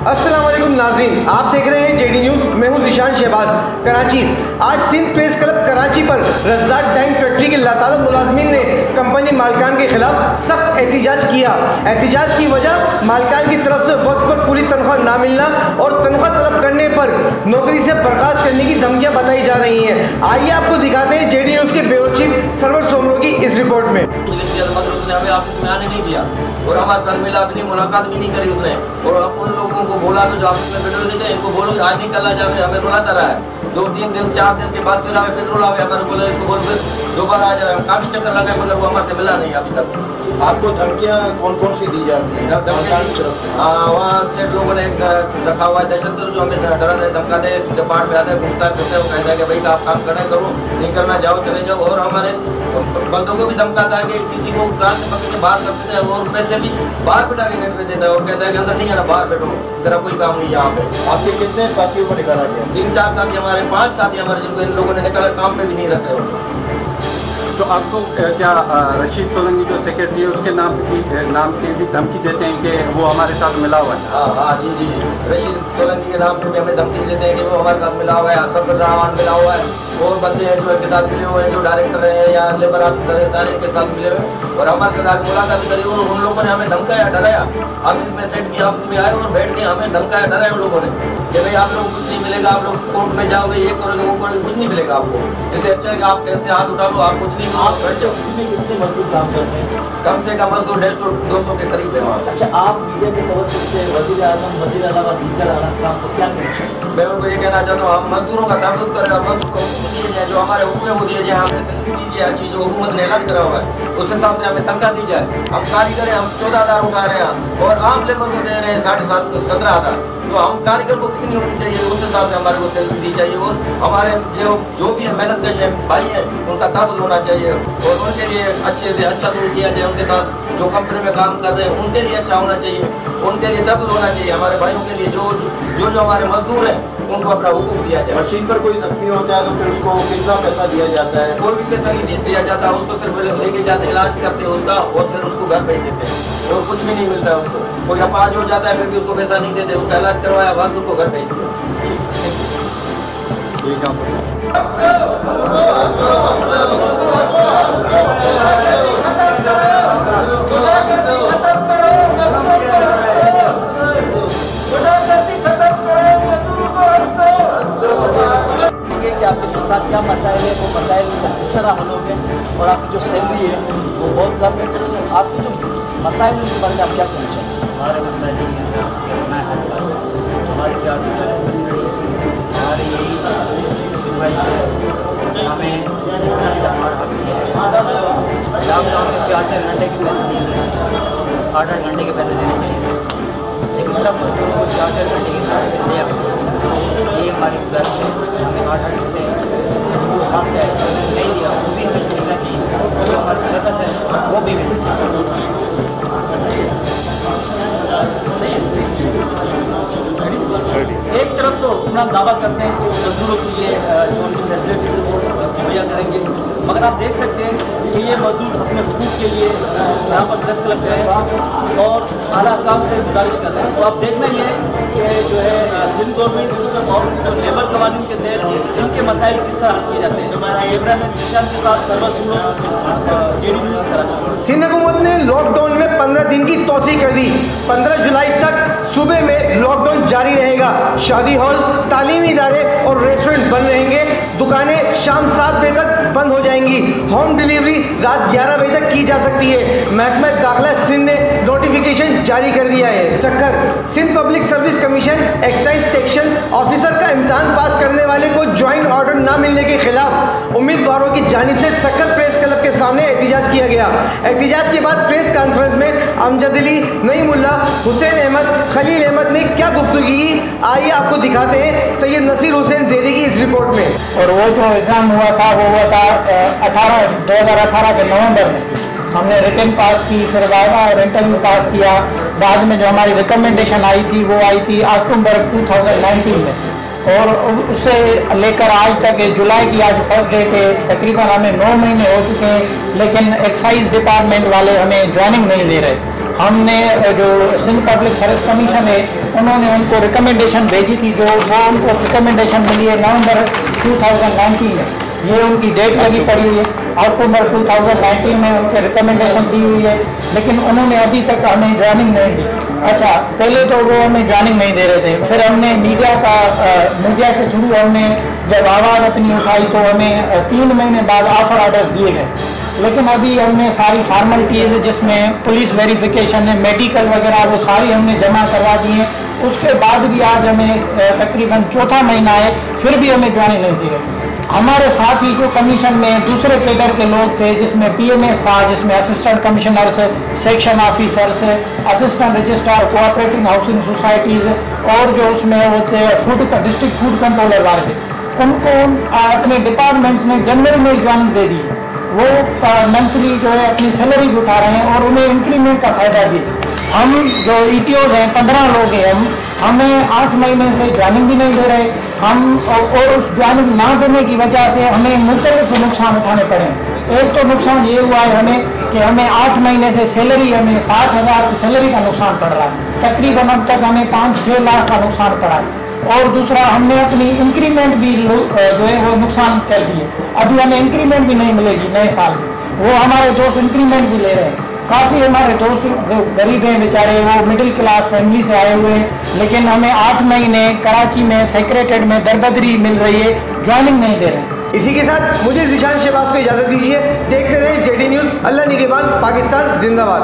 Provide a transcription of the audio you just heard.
असलम नाजरीन, आप देख रहे हैं जेडी न्यूज़, मैं हूँ दिशान शहबाज, कराची। आज सिंध प्रेस क्लब कराची पर रज्जाक डाइंग फैक्ट्री के लाताद मुलाजमीन ने कंपनी मालकान के खिलाफ सख्त एहतजाज किया। एहतजाज की वजह, मालकान की तरफ़ से वक्त पर पूरी तनख्वाह ना मिलना और तनख्वाह तलब करने पर नौकरी से बर्खास्त करने की धमकियाँ बताई जा रही हैं। आइए आपको दिखाते हैं जेडी न्यूज़ के ब्यूरो चीफ सरवर सोमरो की इस रिपोर्ट में। हमें ऑफ़िस में नहीं दिया। और हमारे कल मिला अपनी मुलाकात भी नहीं करी उसने। और उन लोगों को बोला तो जो ऑफ़िस में पेट्रोल देते इनको बोलो आज नहीं कल जाए, हमें रुलाता रहा है। दो तीन दिन चार दिन के बाद फिर हमें पेट्रोल आवे हमारे बोले इनको बोल फिर दोबारा आ जाए काफ़ी चक्कर लगाए मगर वो हमारे मिला नहीं अभी तक। आपको धमकियाँ कौन कौन सी दी जाती हैं? हाँ वहाँ से लोगों ने रखा हुआ है दहशत जो हमें डरा दे धमका दे जब बाढ़ में आता है घूमता करते हैं वो कहता है कि भाई आप काम करना करो नहीं करना जाओ चले जाओ और हमारे बंदों को भी धमकाता है कि किसी को से पकड़ के बाहर कर देते हैं वो पैसे भी बाहर बिठा के गेट पे देता है और कहता है कि अंदर नहीं आना बाहर बैठो तेरा कोई काम नहीं यहाँ पे। आपके कितने साथियों को निकाला गया? तीन चार साथी हमारे पाँच साथी हमारे जिनको इन लोगों ने निकाला काम पे भी नहीं रखे हो तो आपको क्या रशीद सोलंकी जो सेक्रेटरी है, उसके नाम की नाम की भी धमकी देते हैं कि वो हमारे साथ मिला हुआ है? हाँ हाँ जी जी रशीद सोलंकी के नाम पे हमें धमकी देते हैं कि वो हमारे साथ मिला हुआ है असफर रहमान मिला हुआ है। और बंदे हैं जो इनके साथ मिले हुए हैं, जो डायरेक्टर है या लेबर ऑफिसर सारे इनके साथ मिले हुए और हमारे साथ मुलाकात करी और उन लोगों ने हमें धमकाया, डराया। हम इसमें सेट किया ऑफ़िस में आए और बैठ के हमें धमकाया, डराया उन लोगों ने कि भाई आप लोग कुछ नहीं मिलेगा, आप लोग कोर्ट में जाओगे, ये करोगे, वो करोगे, कुछ नहीं मिलेगा आपको। इससे अच्छा है कि आप कैसे हाथ उठा लो, आप कुछ नहीं आप कितने मजदूर काम करते हैं? कम से कम मजदूर डेढ़ सौ दो सौ के करीब है वहाँ। अच्छा आप मीडिया के तवज्जो से वज़ीर आज़म वज़ीर अलावा दीगर आला काम को क्या कहना चाहिए मैं उनको ये कहना चाहता हूँ हम मजदूरों का तहफुज करें और मजदूर को हुक्म दिए जाए जो हमारे हुक्म वो दिए जाए हमें तनख्वाह दीजिए अच्छी जो हुकूमत ने ऐलान करा हुआ है उस हिसाब से हमें तनख्वाह दी जाए। हम कारीगर हैं हम चौदह हज़ार उठा रहे हैं और आम लेबर को दे रहे हैं साढ़े सात सत्रह हज़ार। तो हम कारीगर को कितनी होनी चाहिए उस हिसाब से हमारे को सैलरी दी चाहिए और हमारे जो जो भी मेहनत कश है भाई है उनका तहफुज होना चाहिए। और उनके लिए अच्छे से अच्छा दूर किया जाए उनके साथ जो कंपनी में काम कर रहे हैं उनके लिए अच्छा होना चाहिए। उनके लिए तहफुज होना चाहिए। हमारे भाइयों के लिए जो जो जो हमारे मजदूर हैं उनको अपना हुक्म दिया जाए। मशीन पर कोई जख्मी होता है तो फिर उसको कितना पैसा दिया जाता है? कोई भी पैसा नहीं दिया जाता उसको सिर्फ़ लेके जाते इलाज करते हैं उसका और फिर उसको घर भेज देते हैं। और कुछ भी नहीं मिलता उसको। कोई अपाज हो जाता है फिर भी उसको पैसा नहीं देते उसका इलाज करवाया बाद उसको घर भेज देते ठीक है साथ क्या मसाइल है वो मसाइल किस तरह हल होंगे और आपकी जो सैलरी है? वो बहुत कम है तो आपके जो मसाइल हैं उसके बारे आप क्या कहना चाहिए हमारे है करना हमारी चार्ज हमें लॉकडाउन में चार चार घंटे के पैसे दिए गए आठ आठ घंटे के पैसे देने चाहिए लेकिन सब मजदूरों को चार चार घंटे के पैसे दिया ये हमारी गुजारिश है हमें आठ आठ घंटे हक है दावा करते हैं कि मजदूरों के लिए जो उनकी फैसिलिटीज़ है, वो मुहैया करेंगे। मगर आप देख सकते हैं कि ये मजदूर अपने हकूक के लिए यहाँ पर प्रेस क्लब गए हैं और आला काम से गुजारिश कर रहे हैं। तो आप देखना ये है कि जो है सिंध गवर्नमेंट और जो लेबर कवानीन के तहत इनके मसाइल किस तरह किए जाते हैं? कैमरा में निशान के साथ कराची सिंध हुकूमत ने लॉकडाउन में 15 दिन की तोसी कर दी। 15 जुलाई तक सुबह में लॉकडाउन जारी रहेगा। शादी हॉल्स तालीमी इदारे और रेस्टोरेंट बंद रहेंगे। दुकानें शाम सात बजे तक बंद हो जाएँगी। होम डिलीवरी रात 11 बजे तक की जा सकती है। महकमा दाखिला सिंध ने जारी कर दिया है। चक्कर, Sindh public service commission, excise section officer का इम्तहान पास करने वाले को ज्वाइंट ऑर्डर ना मिलने के खिलाफ उम्मीदवारों की जानिब से सक्कर प्रेस क्लब के सामने एहतजाज किया गया। एहतजाज के बाद प्रेस कॉन्फ्रेंस में अमजद अली, नईमुल्ला, हुसैन अहमद, खलील अहमद ने क्या गुफ्तु की? आइए आपको दिखाते हैं सैयद नसीर हुसैन जेरी की इस रिपोर्ट में। और वो जो एग्ज़ाम हुआ था, वो हुआ था अठारह, दो हज़ार अठारह के नवंबर में। हमने रिटर्न पास की, फिर और इंटरव्यू पास किया। बाद में जो हमारी रिकमेंडेशन आई थी, वो आई थी अक्टूबर 2019 में। और उससे लेकर आज तक जुलाई की आज फ़र्स्ट डेट है तकरीबन हमें नौ महीने हो चुके हैं, लेकिन एक्साइज डिपार्टमेंट वाले हमें ज्वाइनिंग नहीं दे रहे। हमने जो सिंध पब्लिक सर्विस कमीशन है, उन्होंने उनको रिकमेंडेशन भेजी थी, जो वो उनको रिकमेंडेशन मिली है नवंबर 2019 में। ये उनकी डेट लगी पड़ी हुई है। अक्टूबर 2019 में उनके रिकमेंडेशन दी हुई है। लेकिन उन्होंने अभी तक हमें ज्वाइनिंग नहीं दी। अच्छा पहले तो वो हमें ज्वाइनिंग नहीं दे रहे थे। फिर हमने मीडिया का मीडिया के थ्रू हमने जब आवाज़ अपनी उठाई तो हमें तीन महीने बाद ऑफ़र ऑर्डर दिए गए। लेकिन अभी हमने सारी फॉर्मेलिटीज़ जिसमें पुलिस वेरिफिकेशन है मेडिकल वगैरह वो सारी हमने जमा करवा दी है। उसके बाद भी आज हमें तकरीबन चौथा महीना है फिर भी हमें ज्वाइनिंग नहीं दी रही हमारे साथ ही जो कमीशन में दूसरे कैडर के लोग थे, जिसमें पीएमएस था, जिसमें assistant commissioners section officers assistant registrar cooperating housing societies और जो उसमें होते फ़ूड का डिस्ट्रिक्ट फ़ूड कंट्रोलर वाले थे। उनको अपने डिपार्टमेंट्स ने जनवरी में ज्वाइनिंग दे दी। वो मंथली जो है अपनी सैलरी उठा रहे हैं और उन्हें इंक्रीमेंट का फ़ायदा भी। हम जो ई हैं, पंद्रह लोग हैं हम हमें आठ महीने से ज्वाइनिंग भी नहीं दे रहे। हम और उस ज्वाइनिंग ना देने की वजह से हमें मुख्तलिफ़ नुकसान उठाने पड़े। एक तो नुकसान ये हुआ है हमें कि हमें आठ महीने से सैलरी हमें साठ हज़ार की सैलरी का नुकसान पड़ रहा है। तकरीबन अब तक हमें पाँच छः लाख का नुकसान पड़ा है। और दूसरा, हमने अपनी इंक्रीमेंट भी जो है वो नुकसान कर दिए। अभी हमें इंक्रीमेंट भी नहीं मिलेगी नए साल में। वो हमारे दोस्त इंक्रीमेंट भी ले रहे हैं। काफ़ी हमारे दोस्त गरीब हैं, बेचारे, वो मिडिल क्लास फैमिली से आए हुए हैं। लेकिन हमें आठ महीने कराची में सेक्रेटेड में दरबदरी मिल रही है ज्वाइनिंग नहीं दे रहे। इसी के साथ मुझे निशान शहबाज को इजाज़त दीजिए। देखते रहे जेडी न्यूज़, अल्लाह निगेबान पाकिस्तान जिंदाबाद।